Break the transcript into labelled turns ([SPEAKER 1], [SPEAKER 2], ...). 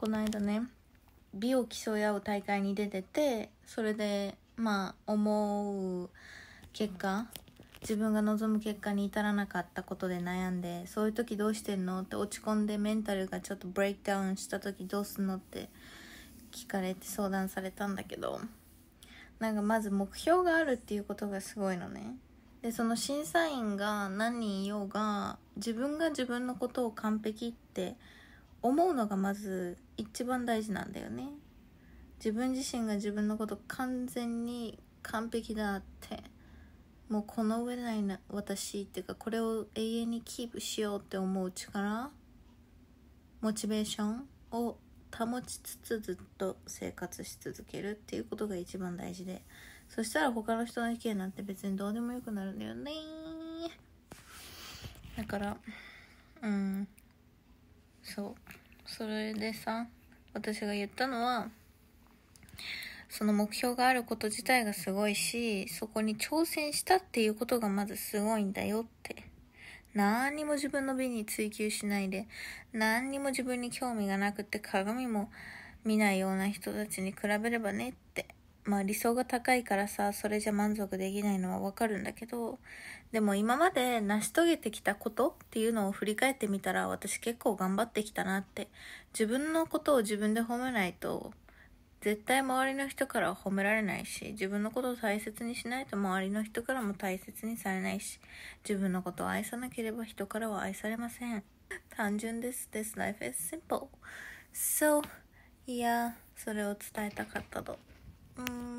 [SPEAKER 1] この間ね美を競い合う大会に出ててそれでまあ思う結果自分が望む結果に至らなかったことで悩んでそういう時どうしてんのって落ち込んでメンタルがちょっとブレイクダウンした時どうすんのって聞かれて相談されたんだけどなんかまず目標があるっていうことがすごいのね。でその審査員が何人いようが自分が自分のことを完璧って思うのがまず一番大事なんだよね。自分自身が自分のこと完全に完璧だってもうこの上ないな私っていうかこれを永遠にキープしようって思う力モチベーションを保ちつつずっと生活し続けるっていうことが一番大事でそしたら他の人の意見なんて別にどうでもよくなるんだよね。だからうん。そう。それでさ私が言ったのはその目標があること自体がすごいしそこに挑戦したっていうことがまずすごいんだよって。何にも自分の美に追求しないで何にも自分に興味がなくて鏡も見ないような人たちに比べればねって。まあ理想が高いからさそれじゃ満足できないのはわかるんだけどでも今まで成し遂げてきたことっていうのを振り返ってみたら私結構頑張ってきたなって。自分のことを自分で褒めないと絶対周りの人からは褒められないし自分のことを大切にしないと周りの人からも大切にされないし自分のことを愛さなければ人からは愛されません。単純です。This life is simple. So, yeah. それを伝えたかったと。うーん